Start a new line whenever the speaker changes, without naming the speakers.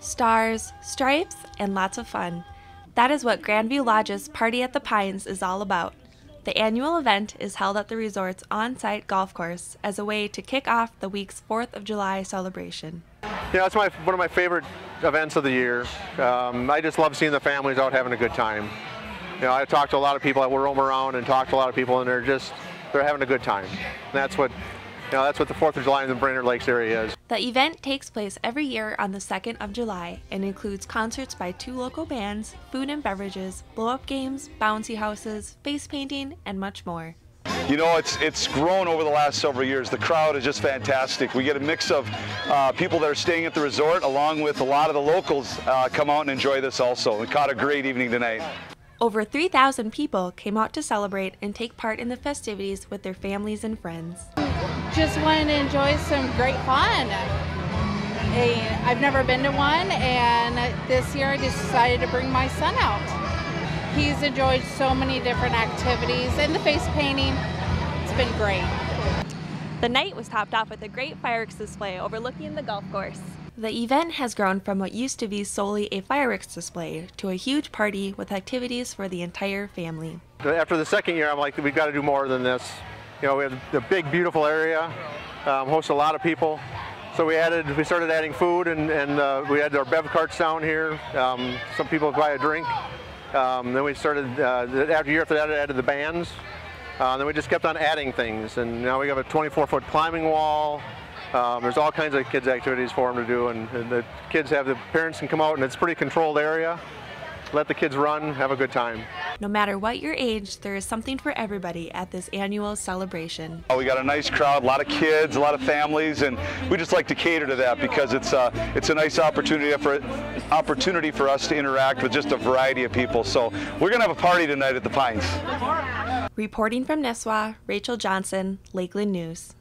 stars, stripes, and lots of fun. That is what Grand View Lodge's Party at the Pines is all about. The annual event is held at the resort's on site golf course as a way to kick off the week's 4th of July celebration.
Yeah, it's my, one of my favorite events of the year. Um, I just love seeing the families out having a good time. You know, I talked to a lot of people will roam around and talk to a lot of people, and they're just they're having a good time. And that's what you know, that's what the 4th of July in the Brainerd Lakes area is.
The event takes place every year on the 2nd of July and includes concerts by two local bands, food and beverages, blow up games, bouncy houses, face painting, and much more.
You know, it's it's grown over the last several years. The crowd is just fantastic. We get a mix of uh, people that are staying at the resort, along with a lot of the locals uh, come out and enjoy this also. We caught a great evening tonight.
Over 3,000 people came out to celebrate and take part in the festivities with their families and friends.
Just wanted to enjoy some great fun. I've never been to one, and this year I decided to bring my son out. He's enjoyed so many different activities, and the face painting, it's been great.
The night was topped off with a great fireworks display overlooking the golf course. The event has grown from what used to be solely a fireworks display to a huge party with activities for the entire family.
After the second year, I'm like, we've got to do more than this. You know, we have a big, beautiful area, um, hosts a lot of people. So we added, we started adding food, and, and uh, we had our bev carts down here. Um, some people buy a drink. Um, then we started uh, after year after that, added the bands. Uh, then we just kept on adding things, and now we have a 24-foot climbing wall. Um, there's all kinds of kids activities for them to do and, and, the kids have the parents can come out and it's a pretty controlled area. Let the kids run, have a good time.
No matter what your age, there is something for everybody at this annual celebration.
We got a nice crowd, a lot of kids, a lot of families, and we just like to cater to that because it's a, uh, it's a nice opportunity for, opportunity for us to interact with just a variety of people. So we're going to have a party tonight at the Pines.
Reporting from Nisswa, Rachel Johnson, Lakeland News.